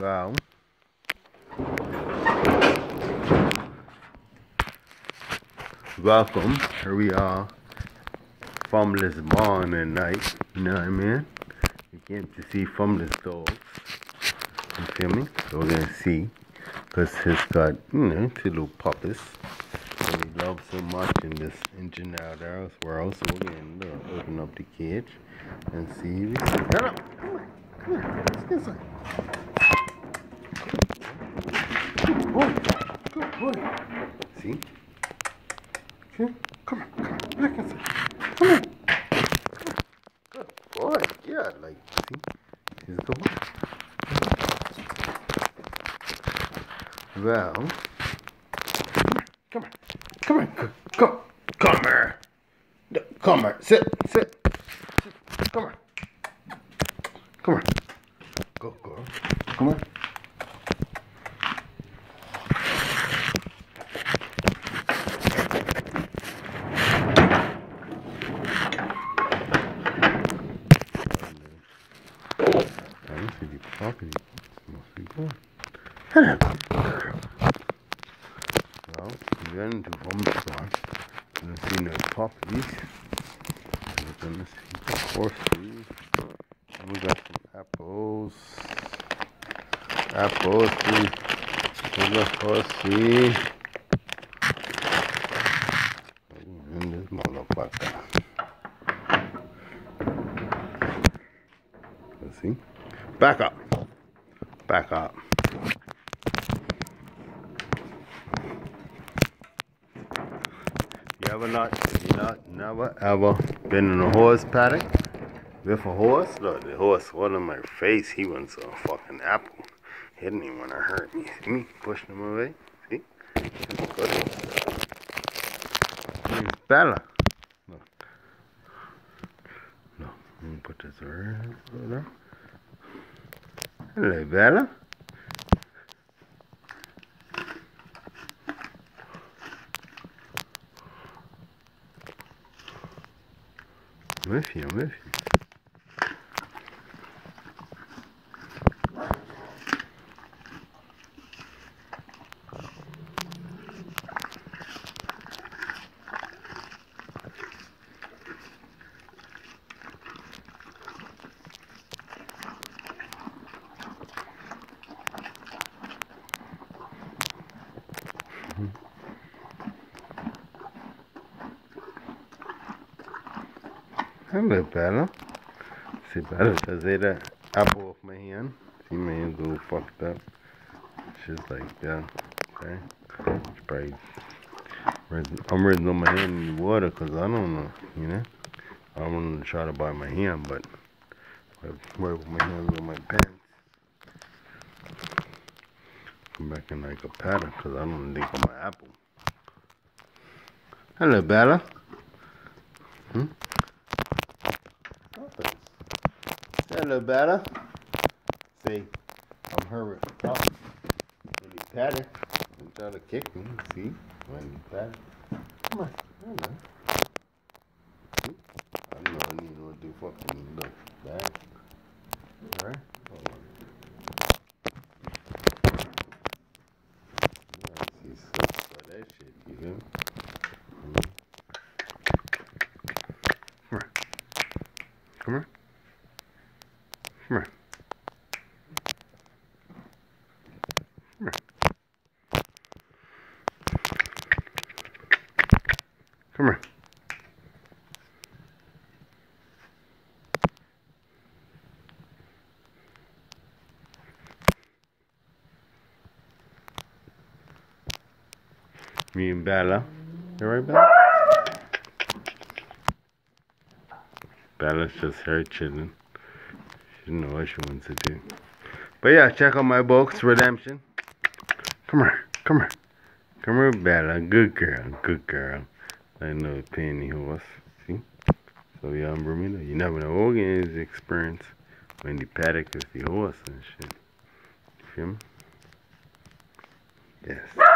Well, welcome. Here we are from Lisbon at night. You know what I mean? We came to see from this dogs. You feel me? So we're gonna see. Because he's got, you know, two little puppies. And we love so much in this engine out there world. So we're gonna open up the cage and see. Come on, come on. Let's get some. Good boy. Good boy. See? Okay. Come on, come on. Look see. Come on. Good boy. Yeah, like, see? He's a good boy. Well, come on. Come on. Come, come, come here. Come here. Sit. sit. Come on. Come on. Go, go. Come on. I don't see the property. Must be. Hello. Well, we went into home store. Didn't see no. We're gonna horses. And we got some apples. Apples. We got. And this. Let's see. Back up. Back up. You ever not, you not, never ever been in a horse paddock with a horse? Look, the horse was in my face. He wants a fucking apple. He didn't even want to hurt me. See me pushing him away? See? Here's Bella. Look. No, let me put this there. Hello, Bella. with you, Hello, Bella. See, Bella just ate an apple off my hand. See, my hand's a little fucked up. She's like, yeah, okay. She probably, I'm reading on my hand in the water because I don't know, you know. I want to try to buy my hand, but I wipe my hands on my pants. Come back in like a pattern because I don't think on my apple. Hello, Bella. Hmm? Hello, Bella. See, I'm her top. When you pat her, you try to kick me. See, when you pat her. Come on, hello. See? I don't know I need to do fucking look. Alright? On. That shit, you me? Come. Come here. Come here. Come here. Come here. Me and Bella. You right, Bella? Bella's just her chilling. Don't know what she wants to do. But yeah, check out my books, Redemption. Come here, come here. Come here, Bella. Good girl, good girl. I know penny horse. See? So yeah, I'm Bermuda. You never know. All games experience when the paddock is the horse and shit. You feel me? Yes.